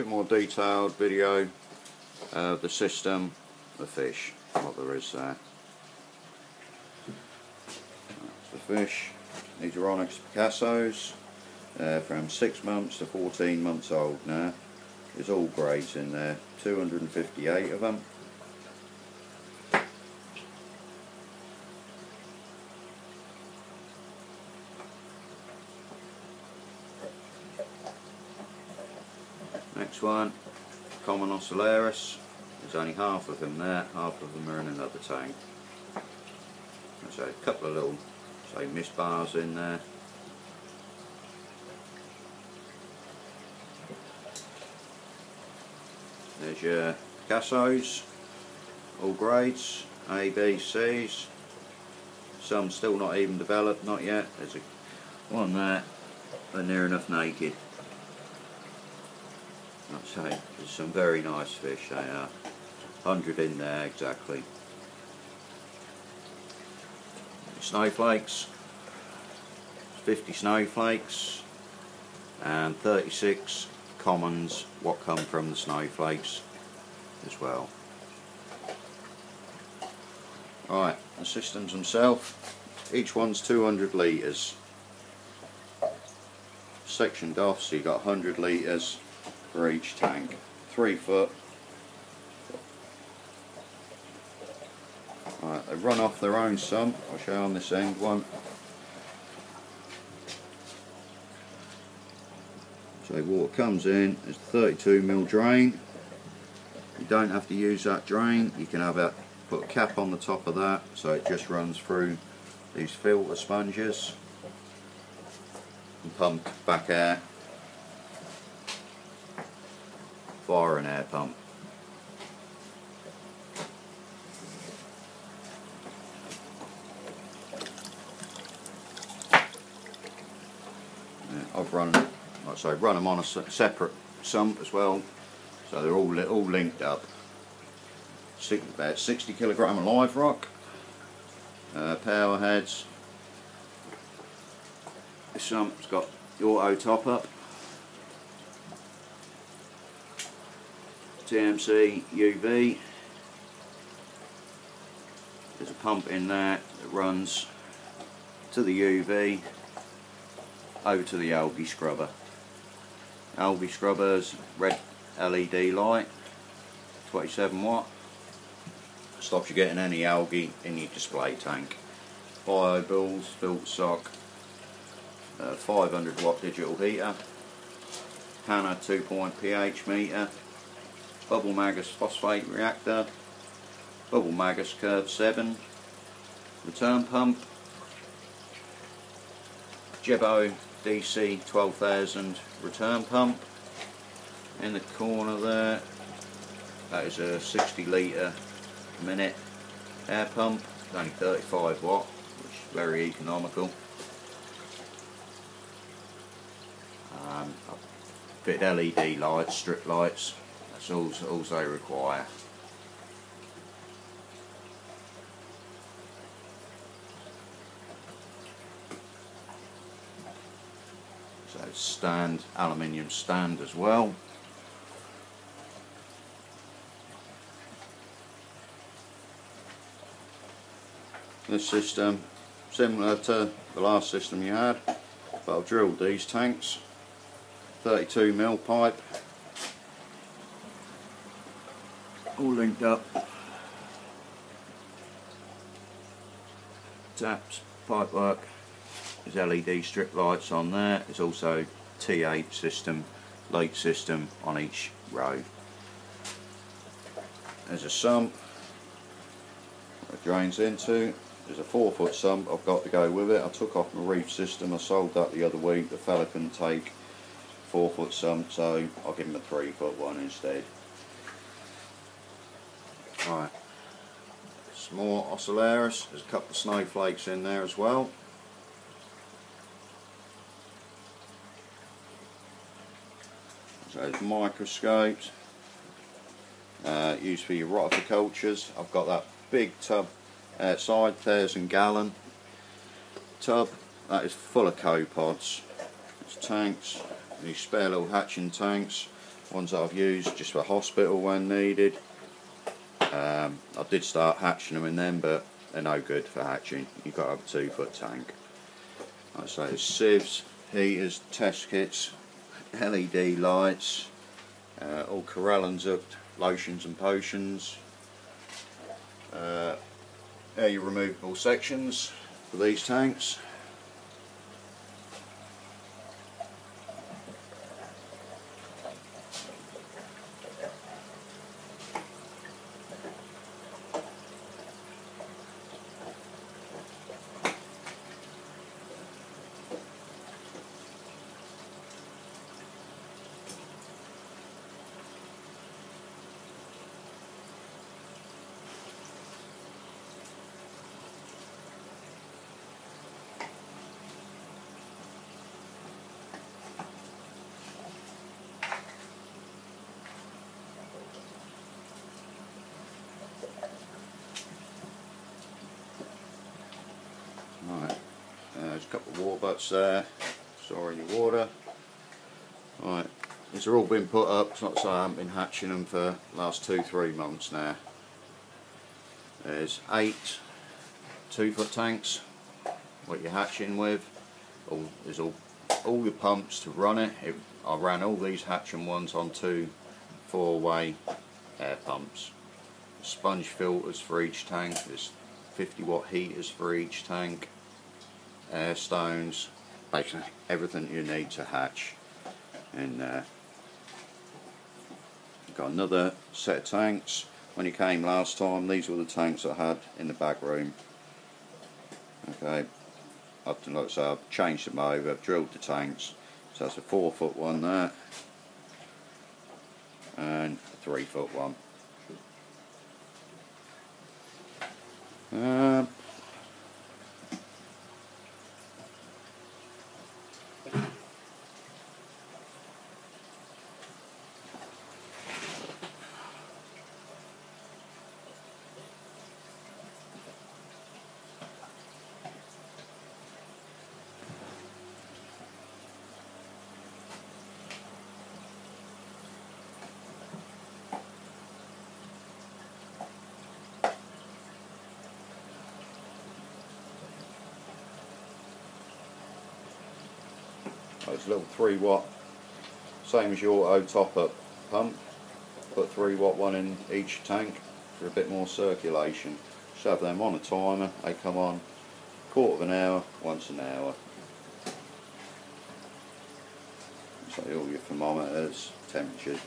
bit more detailed video of the system, the fish, what there is there. That's the fish. These are Onyx Picassos, uh, from 6 months to 14 months old now. There's all grades in there, 258 of them. One, Common Ocellaris. There's only half of them there, half of them are in another tank. So a couple of little, say, misbars in there. There's your Picassos, all grades, A, B, C's. Some still not even developed, not yet. There's a, one there, they're near enough naked. I'd say there's some very nice fish they are. 100 in there exactly. Snowflakes, 50 snowflakes and 36 commons what come from the snowflakes as well. Right, the systems themselves, each one's 200 litres. Sectioned off so you've got 100 litres for each tank. Three foot. Right, they run off their own sump. I'll show you on this end one. So water comes in, there's 32 mil drain. You don't have to use that drain, you can have a put a cap on the top of that so it just runs through these filter sponges and pump back air via an air pump. I've run, like I say, run them on a separate sump as well, so they're all all linked up. Six, about 60 kilogram of live rock, uh, power heads. This sump's got auto top up. TMC UV. There's a pump in there that runs to the UV over to the algae scrubber. Algae scrubbers, red LED light, 27 watt. Stops you getting any algae in your display tank. Bio balls, filter sock, uh, 500 watt digital heater, Hanna 2 point pH meter, Bubble Magus phosphate reactor, Bubble Magus curve 7, return pump, Jebao DC 12000 return pump. In the corner there that is a 60 litre minute air pump it's only 35 watt which is very economical. Um, LED lights, strip lights that's all, all they require So stand, aluminium stand as well. This system, similar to the last system you had, but I've drilled these tanks. 32 mil pipe, all linked up. Taps, pipe work. There's LED strip lights on there. There's also T8 system, light system on each row. There's a sump it drains into. There's a four foot sump I've got to go with it. I took off my reef system. I sold that the other week. The fella couldn't take four foot sump so I'll give him a three foot one instead. Right. Some more. There's a couple of snowflakes in there as well. It's microscopes, uh, used for your roticultures. I've got that big tub outside, thousand gallon tub. That is full of copepods. It's tanks, these spare little hatching tanks. ones I've used just for hospital when needed. Um, I did start hatching them in them, but they're no good for hatching. You've got to have a two foot tank. I say, sieves, heaters, test kits, LED lights, uh, all Corellans hooked, lotions and potions, uh, air removable sections for these tanks. Right, uh, there's a butts there, storing your water. Right, these are all been put up, it's not so I haven't been hatching them for last two, three months now. There's eight two foot tanks, what you're hatching with. All, there's all, all the pumps to run it. it. I ran all these hatching ones on two four way air pumps. Sponge filters for each tank, there's 50 watt heaters for each tank, air stones, basically everything you need to hatch in there. Got another set of tanks. When you came last time, these were the tanks I had in the back room. Okay, I've, like I say, I've changed them over, I've drilled the tanks. So that's a four foot one there, and a three foot one. Um, It's little 3 watt, same as your auto top up pump. Put 3 watt one in each tank for a bit more circulation. Just have them on a timer, they come on quarter of an hour, once an hour. So all your thermometers, temperatures,